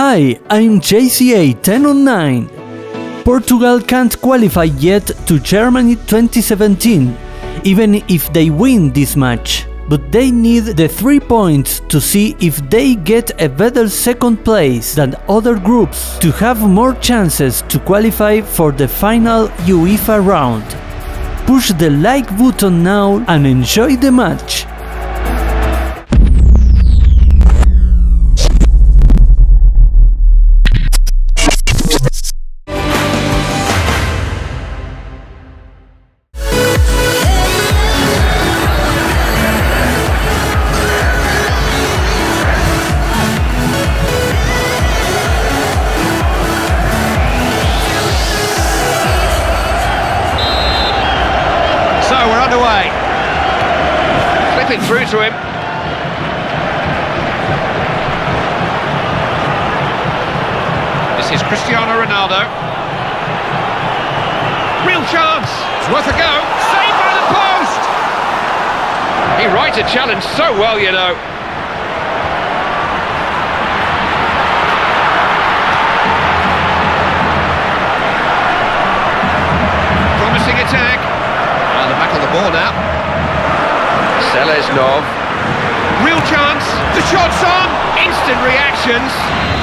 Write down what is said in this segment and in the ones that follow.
Hi, I'm JCA 1009. Portugal can't qualify yet to Germany 2017, even if they win this match. But they need the 3 points to see if they get a better second place than other groups to have more chances to qualify for the final UEFA round. Push the like button now and enjoy the match. Cristiano Ronaldo. Real chance. It's worth a go. Saved by the post. He rides a challenge so well, you know. Promising attack. On the back of the ball now. Seleznyov. Real chance. The shot's on. Instant reactions.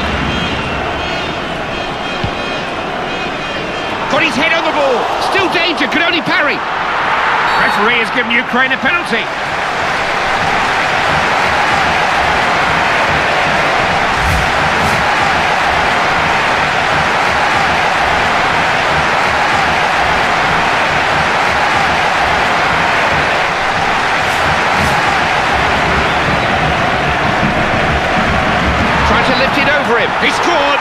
Got his head on the ball. Still danger. Could only parry. Referee has given Ukraine a penalty. Trying to lift it over him. He scored.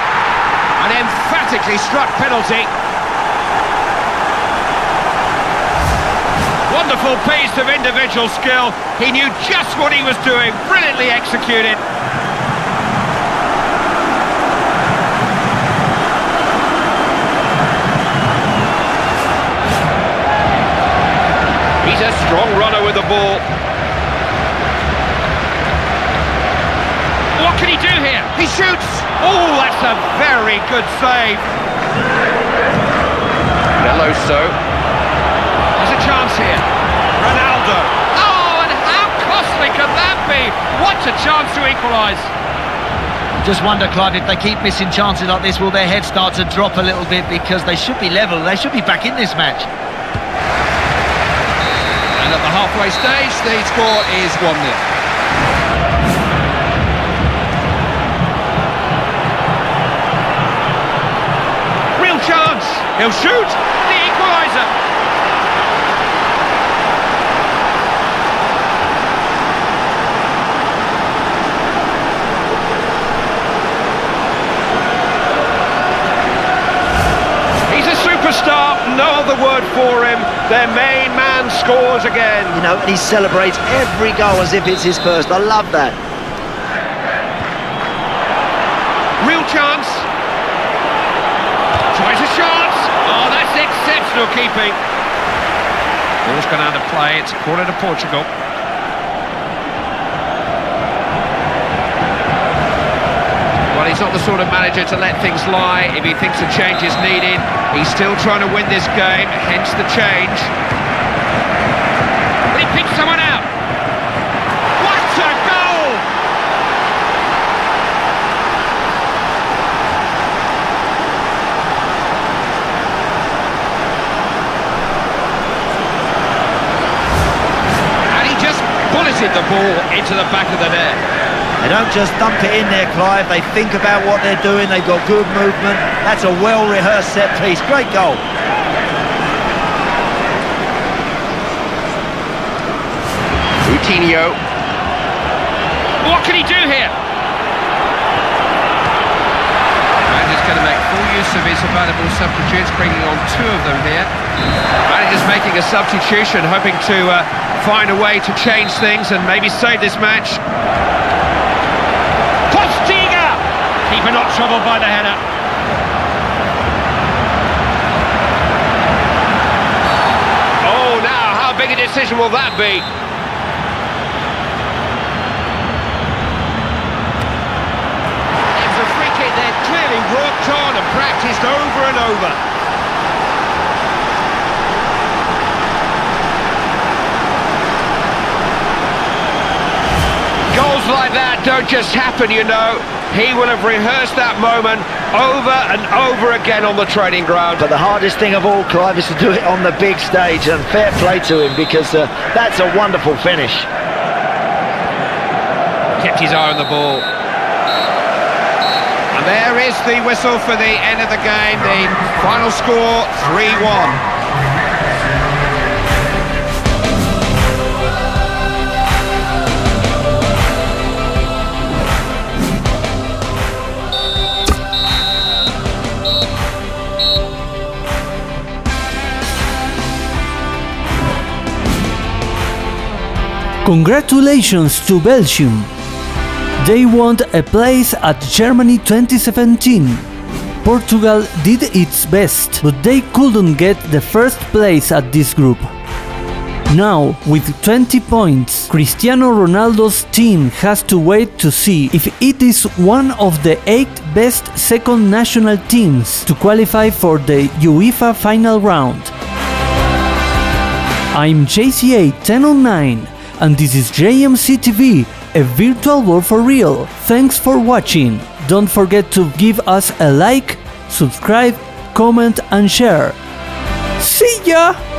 An emphatically struck penalty. Wonderful piece of individual skill. He knew just what he was doing. Brilliantly executed. He's a strong runner with the ball. What can he do here? He shoots! Oh, that's a very good save. Veloso. There's a chance here. Can that be? What a chance to equalise. Just wonder, Clive, if they keep missing chances like this, will their head start to drop a little bit because they should be level. They should be back in this match. And at the halfway stage, the score is 1-0. Real chance. He'll shoot. The equaliser. He's a superstar. No other word for him. Their main man scores again. You know, and he celebrates every goal as if it's his first. I love that. Real chance. Tries a shot. Oh, that's exceptional keeping. Ball's gone out of play. It's a corner to Portugal. He's not the sort of manager to let things lie. If he thinks a change is needed, he's still trying to win this game, hence the change. But he picked someone out. What a goal! And he just bulleted the ball into the back of the net. They don't just dump it in there, Clive. They think about what they're doing. They've got good movement. That's a well-rehearsed set piece. Great goal. Coutinho. What can he do here? Manager's going to make full use of his available substitutes, bringing on two of them here. Manager's making a substitution, hoping to uh, find a way to change things and maybe save this match. Keeper not troubled by the header. Oh, now, how big a decision will that be? It's a free kick there clearly worked on and practiced over and over. Goals like that don't just happen, you know. He will have rehearsed that moment over and over again on the training ground. But the hardest thing of all, Clive, is to do it on the big stage, and fair play to him because uh, that's a wonderful finish. Kept his eye on the ball. And there is the whistle for the end of the game. The final score, 3-1. Congratulations to Belgium! They won a place at Germany 2017. Portugal did its best, but they couldn't get the first place at this group. Now, with 20 points, Cristiano Ronaldo's team has to wait to see if it is one of the 8 best second national teams to qualify for the UEFA final round. I'm JCA1009 and this is JMC TV, a virtual world for real. Thanks for watching. Don't forget to give us a like, subscribe, comment and share. See ya!